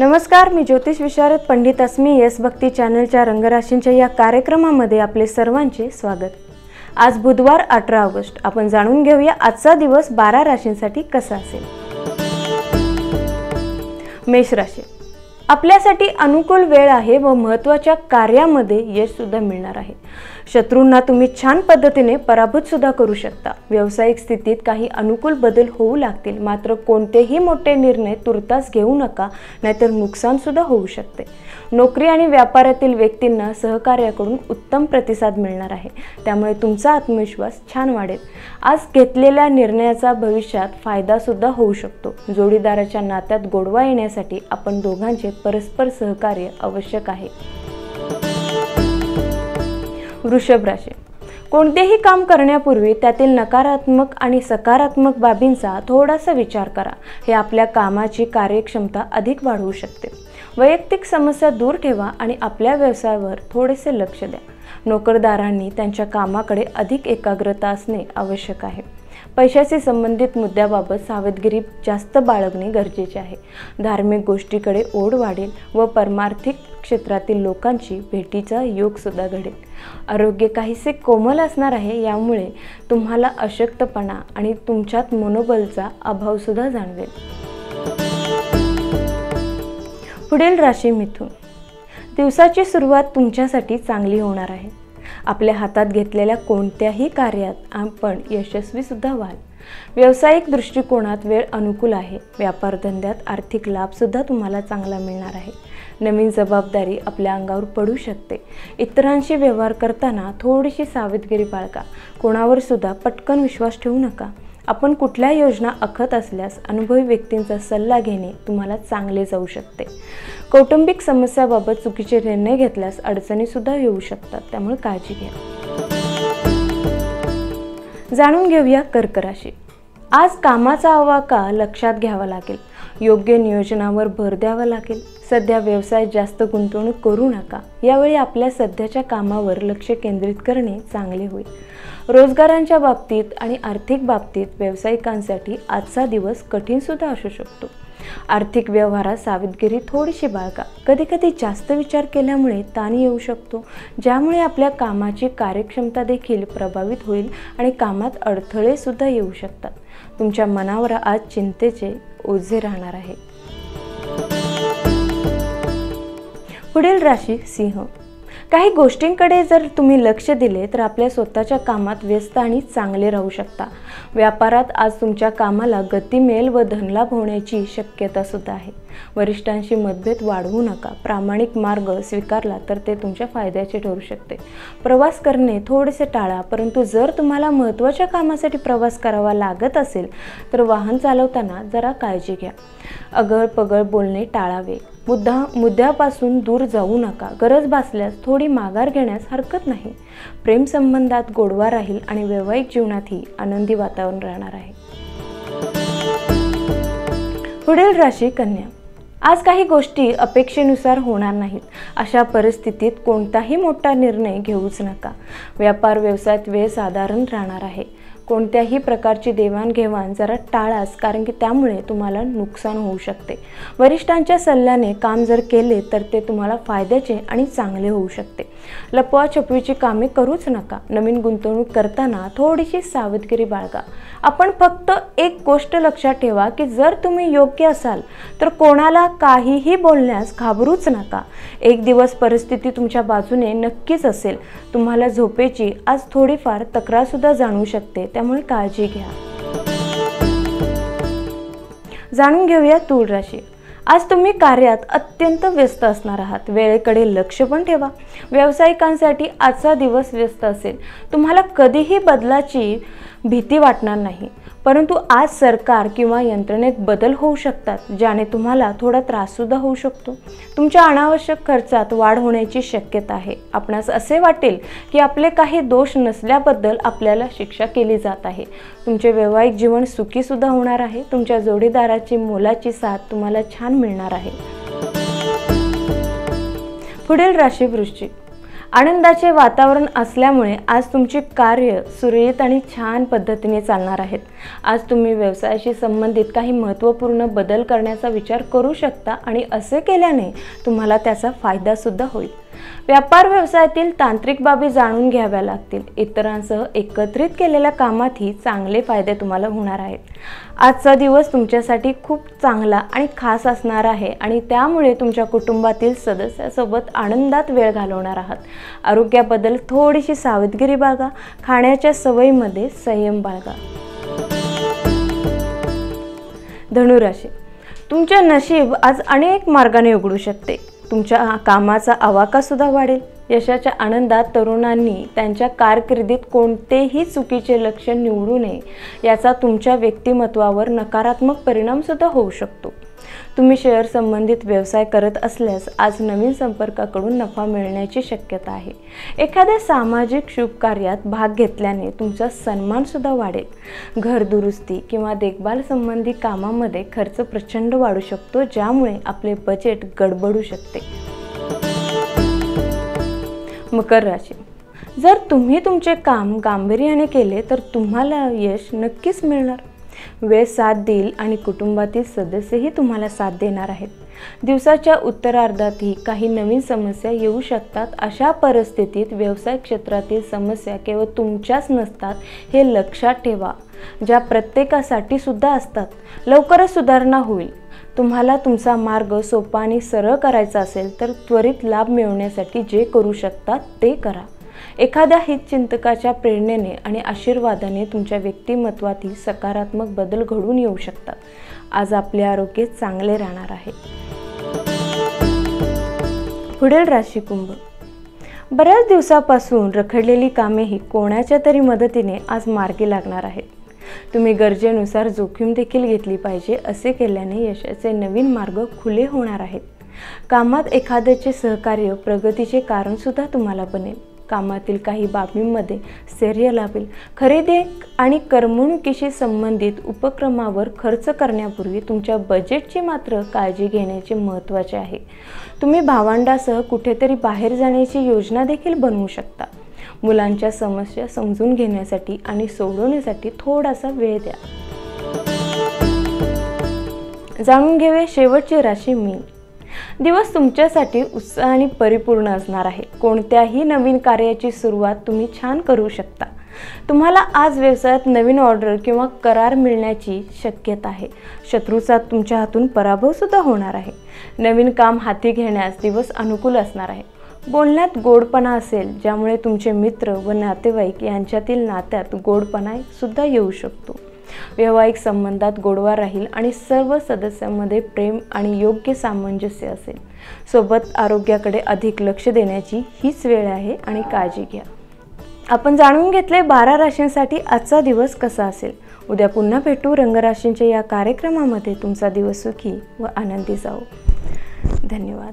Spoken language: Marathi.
नमस्कार मी ज्योतिष विशारद पंडित अस्मी यस भक्ती चॅनलच्या रंगराशींच्या या कार्यक्रमामध्ये आपले सर्वांचे स्वागत. आज बुधवार अठरा ऑगस्ट. आपण जाणून घेऊया आजचा दिवस बारा राशींसाठी कसा असेल. मेष राशी. आपल्यासाठी अनुकूल वेळ आहे व महत्त्वाच्या कार्यामध्ये यश सुद्धा मिळणार आहे. शत्रूंना तुम्ही छान पद्धतीने पराभूत सुद्धा करू शकता. व्यावसायिक स्थितीत काही अनुकूल बदल होऊ लागतील. मात्र कोणतेही मोठे निर्णय तुर्तास घेऊ नका नाहीतर नुकसान सुद्धा होऊ शकते. नोकरी आणि व्यापारातील व्यक्तींना सहकार्याकडून उत्तम प्रतिसाद मिळणार आहे. त्यामुळे तुमचा आत्मविश्वास छान वाढेल. आज घेतलेल्या निर्णयाचा भविष्यात फायदा सुद्धा होऊ शकतो. जोडीदाराच्या नात्यात गोडवा येण्यासाठी आपण दोघांचे परस्पर सहकार्य आवश्यक आहे. वृषभ राशी. कोणतेही काम करण्यापूर्वी त्यातील नकारात्मक आणि सकारात्मक बाबींचा थोडासा विचार करा. हे आपल्या कामाची कार्यक्षमता अधिक वाढवू शकते. वैयक्तिक समस्या दूर ठेवा आणि आपल्या व्यवसायावर थोडेसे लक्ष द्या. नोकरदारांनी त्यांच्या कामाकडे अधिक एकाग्रता असणे आवश्यक आहे. पैशाशी संबंधित मुद्द्याबाबत सावधगिरी जास्त बाळगणे गरजेचे आहे. धार्मिक गोष्टीकडे ओढ वाढेल व परमार्थिक क्षेत्रातील लोकांची भेटीचा योगसुद्धा घडेल. आरोग्य काहीसे कोमल असणार आहे यामुळे तुम्हाला अशक्तपणा आणि तुमच्यात मनोबलचा अभावसुद्धा जाणवेल. पुढील राशी मिथून. दिवसाची सुरुवात तुमच्यासाठी चांगली होणार आहे. आपल्या हातात घेतलेल्या कोणत्याही कार्यात आपण यशस्वीसुद्धा व्हाल. व्यावसायिक दृष्टिकोनात वेळ अनुकूल आहे. व्यापार धंद्यात आर्थिक लाभसुद्धा तुम्हाला चांगला मिळणार आहे. नवीन जबाबदारी आपल्या अंगावर पडू शकते. इतरांशी व्यवहार करताना थोडीशी सावधगिरी बाळगा. कोणावर सुद्धा पटकन विश्वास ठेवू नका. आपण कुठल्या योजना आखत असल्यास अनुभवी व्यक्तींचा सल्ला घेणे तुम्हाला चांगले जाऊ शकते. कौटुंबिक समस्याबाबत चुकीचे निर्णय घेतल्यास अडचणीसुद्धा येऊ शकतात. त्यामुळे काळजी घ्या. जाणून घेऊया कर्क राशी आज कामाचा आवाका लक्षात घ्यावा लागेल. योग्य नियोजनावर भर द्यावा लागेल. सध्या व्यवसायात जास्त गुंतवणूक करू नका. यावेळी आपल्या सध्याच्या कामावर लक्ष केंद्रित करणे चांगले होईल. रोजगारांच्या बाबतीत आणि आर्थिक बाबतीत व्यावसायिकांसाठी आजचा दिवस कठीणसुद्धा असू शकतो. आर्थिक व्यवहारात सावधगिरी थोडीशी बाळगा. कधीकधी जास्त विचार केल्यामुळे ताण येऊ शकतो ज्यामुळे आपल्या कामाची कार्यक्षमता देखील प्रभावित होईल आणि कामात अडथळे सुद्धा येऊ शकतात. तुमच्या मनावर आज चिंतेचे ओझे राहणार आहे. पुढील राशी सिंह. काही गोष्टींकडे जर तुम्ही लक्ष दिले तर आपल्या स्वतःच्या कामात व्यस्त आणि चांगले राहू शकता. व्यापारात आज तुमच्या कामाला गती मिळेल व धनलाभ होण्याची शक्यता सुद्धा आहे. वरिष्ठांशी मतभेद वाढवू नका. प्रामाणिक मार्ग स्वीकारला तर ते तुमच्या फायद्याचे ठरू शकते. प्रवास करणे थोडेसे टाळा परंतु जर तुम्हाला महत्त्वाच्या कामासाठी प्रवास करावा लागत असेल तर वाहन चालवताना जरा काळजी घ्या. अगळ पगळ बोलणे टाळावे. मुद्दा मुद्द्यापासून दूर जाऊ नका. गरज भासल्यास थोडी माघार घेण्यास हरकत नाही. प्रेमसंबंधात गोडवा राहील आणि वैवाहिक जीवनातही आनंदी वातावरण राहणार आहे. पुढील राशी कन्या. आज काही गोष्टी अपेक्षेनुसार होणार नाहीत. अशा परिस्थितीत कोणताही मोठा निर्णय घेऊच नका. व्यापार व्यवसायात वेळ साधारण राहणार आहे. कोणत्याही प्रकारची देवाणघेवाण जरा टाळाच कारण की त्यामुळे तुम्हाला नुकसान होऊ शकते. वरिष्ठांच्या सल्ल्याने काम जर केले तर ते तुम्हाला फायद्याचे आणि चांगले होऊ शकते. लपवाछपवीची कामे करूच नका. नवीन गुंतवणूक करताना थोडीशी सावधगिरी बाळगा. आपण फक्त एक गोष्ट लक्षात ठेवा की जर तुम्ही योग्य असाल तर कोणाला काहीही बोलण्यास घाबरूच नका. एक दिवस परिस्थिती तुमच्या बाजूने नक्कीच असेल. तुम्हाला झोपेची आज थोडीफार तक्रारसुद्धा जाणवू शकते. त्यामुळे काळजी घ्या. जाणून घेऊया तूळ राशी आज तुम्ही कार्यात अत्यंत व्यस्त असणार आहात. वेळेकडे लक्ष पण ठेवा. व्यावसायिकांसाठी आजचा दिवस व्यस्त असेल. तुम्हाला कधीही बदलाची भीती वाटणार नाही. परंतु आज सरकार किंवा यंत्रणेत बदल होऊ शकतात ज्याने तुम्हाला थोडा त्राससुद्धा होऊ शकतो. तुमच्या अनावश्यक खर्चात वाढ होण्याची शक्यता आहे. आपणास असे वाटेल की आपले काही दोष नसल्याबद्दल आपल्याला शिक्षा केली जात आहे. तुमचे वैवाहिक जीवन सुखीसुद्धा होणार आहे. तुमच्या जोडीदाराची मोलाची साथ तुम्हाला छान मिळणार आहे. पुढील राशी वृश्चिक आनंदाचे वातावरण असल्यामुळे आज तुमची कार्य सुरळीत आणि छान पद्धतीने चालणार आहेत. आज तुम्ही व्यवसायाशी संबंधित काही महत्त्वपूर्ण बदल करण्याचा विचार करू शकता आणि असे केल्याने तुम्हाला त्याचा फायदासुद्धा होईल. व्यापार व्यवसायातील तांत्रिक बाबी जाणून घ्याव्या लागतील. इतरांसह एकत्रित केलेल्या कामातही चांगले फायदे तुम्हाला होणार आहेत. आजचा दिवस तुमच्यासाठी खूप चांगला आणि खास असणार आहे आणि त्यामुळे तुमच्या कुटुंबातील सदस्यासोबत आनंदात वेळ घालवणार आहात. आरोग्याबद्दल थोडीशी सावधगिरी बाळगा. खाण्याच्या सवयीमध्ये संयम बाळगा. धनुराशी. तुमचे नशीब आज अनेक मार्गाने उघडू शकते. तुमच्या कामाचा आवाकासुद्धा वाढेल. यशाच्या आनंदात तरुणांनी त्यांच्या कारकिर्दीत कोणतेही चुकीचे लक्ष निवडू नये याचा तुमच्या व्यक्तिमत्वावर नकारात्मक परिणामसुद्धा होऊ शकतो. तुम्ही शेअर संबंधित व्यवसाय करत असल्यास आज नवीन संपर्काकडून नफा मिळण्याची शक्यता आहे. एखाद्या सामाजिक शुभ कार्यात भाग घेतल्याने तुमचा सन्मानसुद्धा वाढेल. घर दुरुस्ती किंवा देखभाल संबंधी कामामध्ये खर्च प्रचंड वाढू शकतो ज्यामुळे आपले बजेट गडबडू शकते. मकर राशी. जर तुम्ही तुमचे काम गांभीर्याने केले तर तुम्हाला यश नक्कीच मिळणार. वेळ साथ देईल आणि कुटुंबातील सदस्यही तुम्हाला साथ देणार आहेत. दिवसाच्या उत्तरार्धातही काही नवीन समस्या येऊ शकतात. अशा परिस्थितीत व्यवसाय क्षेत्रातील समस्या केवळ तुमच्याच नसतात हे लक्षात ठेवा. ज्या प्रत्येकासाठी सुद्धा असतात. लवकरच सुधारणा होईल. तुम्हाला तुमचा मार्ग सोपा आणि सरळ करायचा असेल तर त्वरित लाभ मिळवण्यासाठी जे करू शकतात ते करा. एखाद्या हितचिंतकाच्या प्रेरणेने आणि आशीर्वादाने तुमच्या व्यक्तिमत्वातील सकारात्मक बदल घडून येऊ शकतात. आज आपले आरोग्य चांगले राहणार आहे. पुढील राशी कुंभ. बऱ्याच दिवसापासून रखडलेली कामेही कोणाच्या तरी मदतीने आज मार्गी लागणार आहेत. तुम्ही गरजेनुसार जोखीम देखील घेतली पाहिजे असे केल्याने यशाचे नवीन मार्ग खुले होणार आहेत. कामात एखाद्याचे सहकार्य प्रगतीचे कारणसुद्धा तुम्हाला बनेल. कामातील काही बाबींमध्ये स्थैर्य लाभेल खरेदी आणि करमणुकीशी संबंधित उपक्रमावर खर्च करण्यापूर्वी तुमच्या बजेटची मात्र काळजी घेण्याचे महत्त्वाचे आहे. तुम्ही भावंडासह कुठेतरी बाहेर जाण्याची योजना देखील बनवू शकता. मुलांच्या समस्या समजून घेण्यासाठी आणि सोडवण्यासाठी थोडासा वेळ द्या. जाणून घेऊया शेवटची राशी मीन दिवस तुमच्यासाठी उत्साहाने परिपूर्ण असणार आहे. कोणत्याही नवीन कार्याची सुरुवात तुम्ही छान करू शकता. तुम्हाला आज व्यवसायात नवीन ऑर्डर किंवा करार मिळण्याची शक्यता आहे. शत्रूचा तुमच्या हातून पराभवसुद्धा होणार आहे. नवीन काम हाती घेण्यास दिवस अनुकूल असणार आहे. बोलण्यात गोडपणा असेल ज्यामुळे तुमचे मित्र व नातेवाईक यांच्यातील नात्यात गोडपणा सुद्धा येऊ शकतो. वैवाहिक संबंधात गोडवा राहील आणि सर्व सदस्यांमध्ये प्रेम आणि योग्य सामंजस्य असेल. सोबत आरोग्याकडे अधिक लक्ष देण्याची हीच वेळ आहे आणि काळजी घ्या. आपण जाणून घेतले बारा राशींसाठी आजचा दिवस कसा असेल. उद्या पुन्हा भेटू. रंगराशींच्या या कार्यक्रमामध्ये तुमचा दिवस सुखी व आनंदी जाऊ धन्यवाद.